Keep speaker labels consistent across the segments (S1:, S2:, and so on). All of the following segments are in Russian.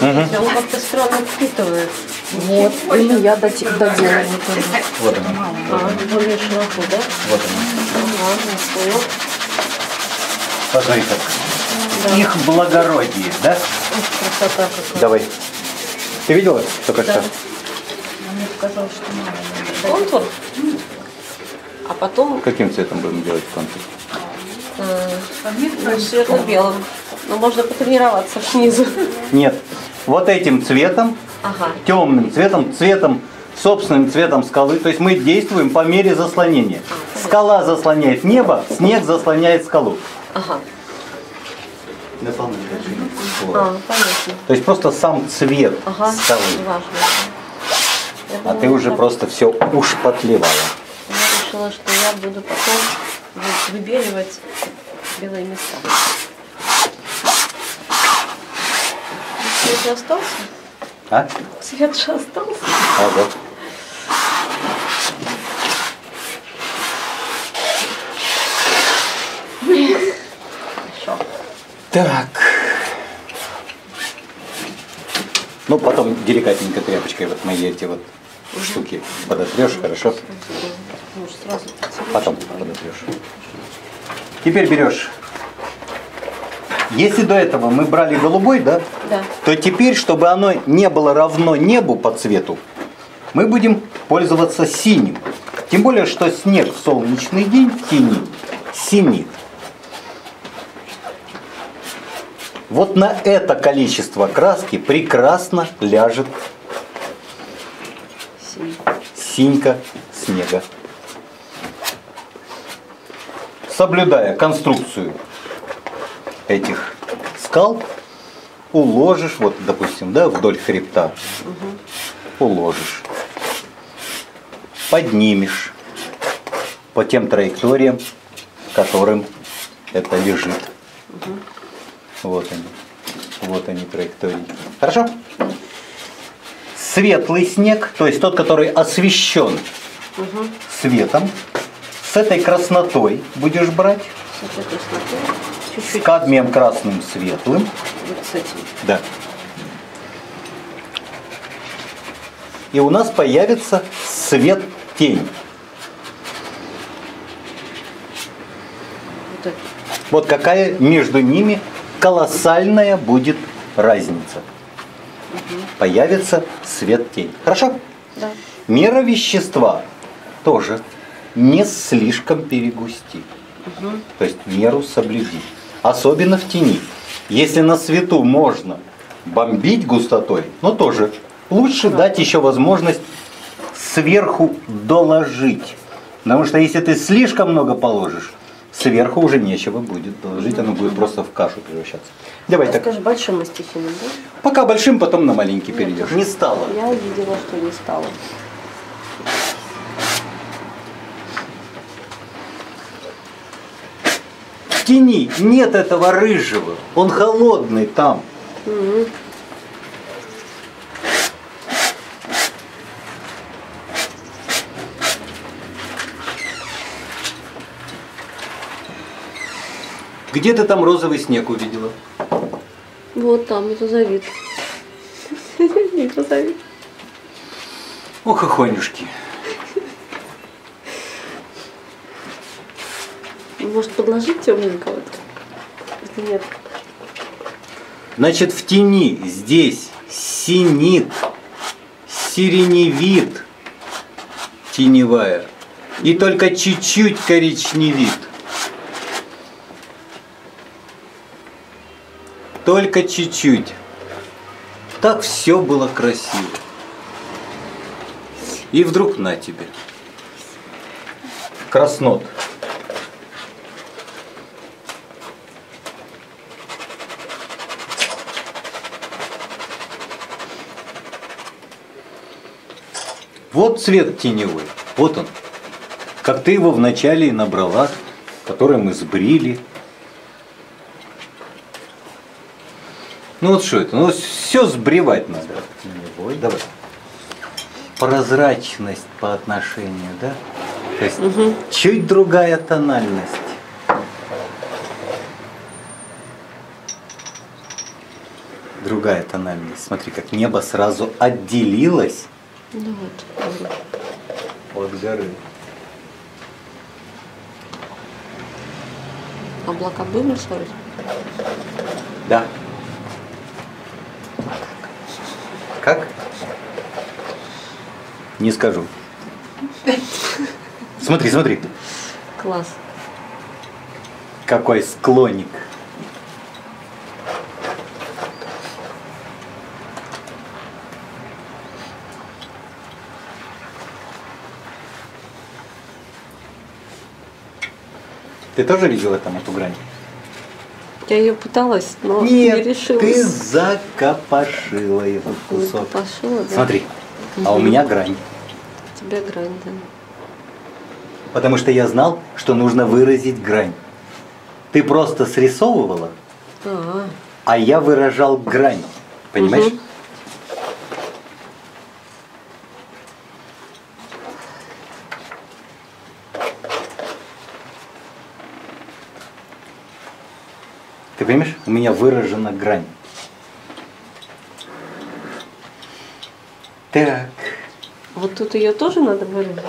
S1: Он как-то странно впитывает.
S2: Вот, или я доделаю тоже.
S3: Вот она.
S1: А, более широко, да?
S3: Вот она.
S1: Ага.
S3: Посмотри как. Их благородие, да?
S1: Ух, красота какая.
S3: Давай. Ты видела только
S1: Да.
S3: что?
S2: Мне показалось, что мало.
S1: Контур. А потом
S3: Каким цветом будем делать контур?
S1: э, ну, светло-белым. Но можно потренироваться снизу.
S3: Нет. Вот этим цветом,
S1: Ага.
S3: темным цветом, цветом, собственным цветом скалы. То есть мы действуем по мере заслонения. Скала заслоняет небо, снег заслоняет скалу.
S1: Ага.
S3: Дополнительно.
S1: А, понятно.
S3: То есть просто сам цвет
S1: Ага.
S3: скалы.
S1: Важно. Я
S3: А
S1: думала,
S3: ты уже
S1: так.
S3: просто все ушпатлевала.
S1: Я решила, что я буду потом вы- выбеливать белые места. Цвет же остался?
S3: А?
S1: Цвет же остался.
S3: Ага.
S1: Хорошо.
S3: Так. Ну, потом деликатненько тряпочкой вот мои эти вот штуки подотрешь, хорошо?
S1: Может, сразу
S3: Потом подотрешь. Теперь берешь. Если до этого мы брали голубой, да,
S1: Да.
S3: то теперь, чтобы оно не было равно небу по цвету, мы будем пользоваться синим. Тем более, что снег в солнечный день в тени синит. Вот на это количество краски прекрасно ляжет
S1: Синий.
S3: синька снега. Соблюдая конструкцию этих скал, уложишь, вот, допустим, да, вдоль хребта, уложишь, поднимешь по тем траекториям, которым это лежит. Вот они, вот они траектории. Хорошо? Светлый снег, то есть тот, который освещен светом, с этой краснотой будешь брать,
S1: С этой краснотой.
S3: С
S1: Чуть-чуть.
S3: кадмием красным светлым.
S1: Вот с этим.
S3: Да. И у нас появится свет-тень.
S1: Вот.
S3: Вот какая между ними колоссальная будет разница. Появится свет-тень. Хорошо?
S1: Да.
S3: Мера вещества тоже не слишком перегусти. То есть меру соблюди. Особенно в тени. Если на свету можно бомбить густотой, но тоже лучше дать еще возможность сверху доложить. Потому что если ты слишком много положишь, сверху уже нечего будет доложить, оно будет просто в кашу превращаться. Давай
S1: А
S3: так.
S1: скажешь, большим мастихином, да?
S3: Пока большим, потом на маленький перейдешь. Не стало.
S1: Я видела, что не стало.
S3: Тени нет этого рыжего. Он холодный там. Где ты там розовый снег увидела?
S1: Вот там, грузовик. Не грузовик.
S3: Ох, охонюшки.
S1: Может, подложить темненького? Если нет.
S3: Значит, в тени здесь синит, сиреневит теневая. И только чуть-чуть коричневит. Только чуть-чуть. Так все было красиво. И вдруг на тебе. Краснот. Вот цвет теневой. Вот он. Как ты его вначале и набрала, который мы сбрили. Ну вот что это? Ну все сбривать надо. Теневой. Давай. Прозрачность по отношению, да? То есть чуть другая тональность. другая тональность. Смотри, как небо сразу отделилось
S1: Ну вот.
S3: от горы.
S1: Облака будем рисовать?
S3: Да. Как? Не скажу. Смотри, смотри,
S1: Класс.
S3: какой склонник. Ты тоже видела там эту грань?
S1: Я ее пыталась, но
S3: Нет,
S1: не решилась.
S3: ты закопошила этот кусок.
S1: Закопошила, да?
S3: Смотри, а у меня грань.
S1: У тебя грань, да.
S3: Потому что я знал, что нужно выразить грань. Ты просто срисовывала,
S1: А,
S3: а я выражал грань. Понимаешь?
S1: Мгм.
S3: Понимаешь? У меня выражена грань. Так.
S1: вот тут ее тоже надо выразить.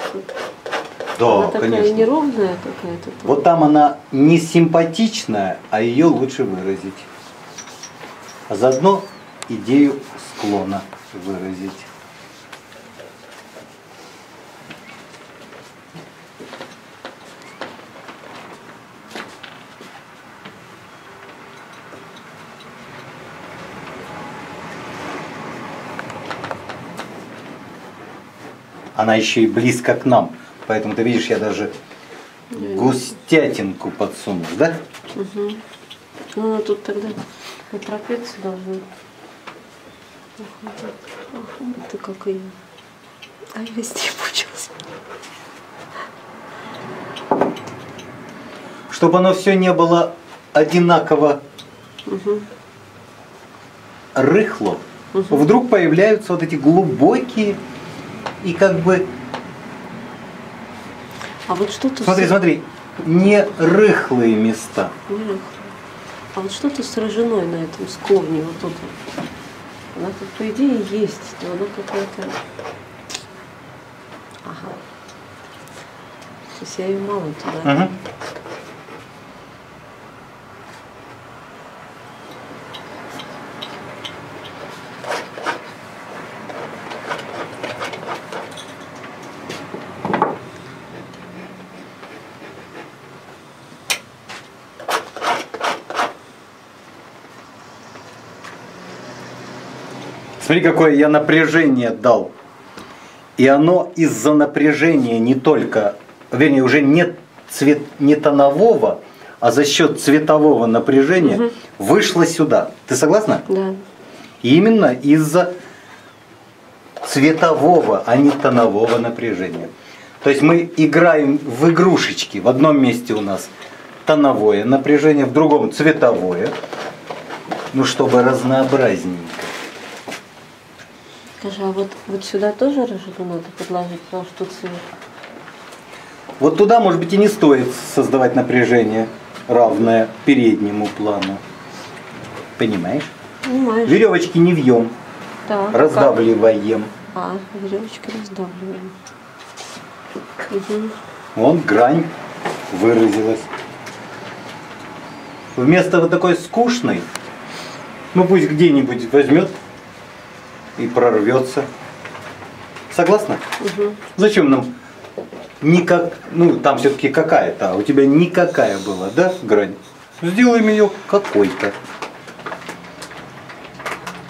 S3: Да,
S1: Она такая
S3: конечно.
S1: неровная какая-то.
S3: Вот там она не симпатичная, а ее лучше выразить. А заодно идею склона выразить. Она еще и близко к нам. Поэтому ты видишь, я даже густятинку подсунул, да?
S1: Угу. Ну, тут тогда должно. Ах, ах, ты как ее. А я везде мучилась.
S3: Чтобы оно все не было одинаково
S1: Угу.
S3: рыхло,
S1: Мгм.
S3: вдруг появляются вот эти глубокие и как бы,
S1: А вот что тут
S3: смотри,
S1: с-
S3: смотри, не рыхлые места.
S1: Не рыхло. А вот что-то с рожаной на этом склоне, вот тут вот. Она как по идее есть, но она какая-то. Ага. То есть я ее мало туда.
S3: Мгм. Смотри, какое я напряжение дал. И оно из-за напряжения не только, вернее, уже не, цвет, не тонового, а за счет цветового напряжения вышло сюда. Ты согласна?
S1: Да.
S3: Именно из-за цветового, а не тонового напряжения. То есть мы играем в игрушечки. В одном месте у нас тоновое напряжение, в другом цветовое. Ну, чтобы разнообразненько.
S1: Скажи, а вот, вот сюда тоже рожану надо подложить, потому что тут свет.
S3: Вот туда, может быть, и не стоит создавать напряжение, равное переднему плану. Понимаешь?
S1: Понимаешь?
S3: Веревочки не вьем,
S1: Так.
S3: раздавливаем.
S1: А, веревочки раздавливаем. Угу.
S3: Вон грань выразилась. Вместо вот такой скучной, ну пусть где-нибудь возьмет и прорвется. Согласна?
S1: Угу.
S3: Зачем нам никак, ну там все-таки какая-то, а у тебя никакая была, да, грань? Сделаем ее какой-то.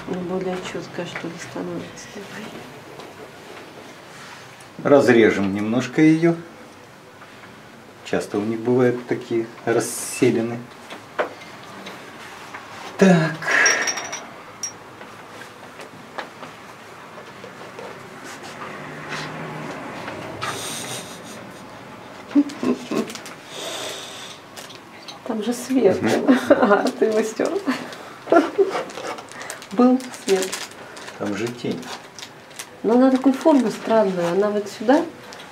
S1: Более четкая, что ли, становится.
S3: Разрежем немножко ее. Часто у них бывают такие расселены. Так.
S1: Там же свет. А, ты его стер. Был свет.
S3: Там же тень.
S1: Но она такой формы странная. Она вот сюда,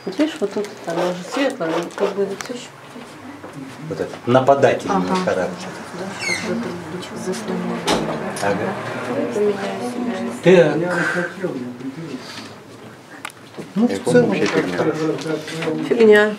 S1: вот видишь, вот тут она уже светлая, но как бы вот все еще
S3: Вот этот нападательный
S2: Ага.
S3: характер. Ага. Так. Ну, в целом,
S1: Фигня.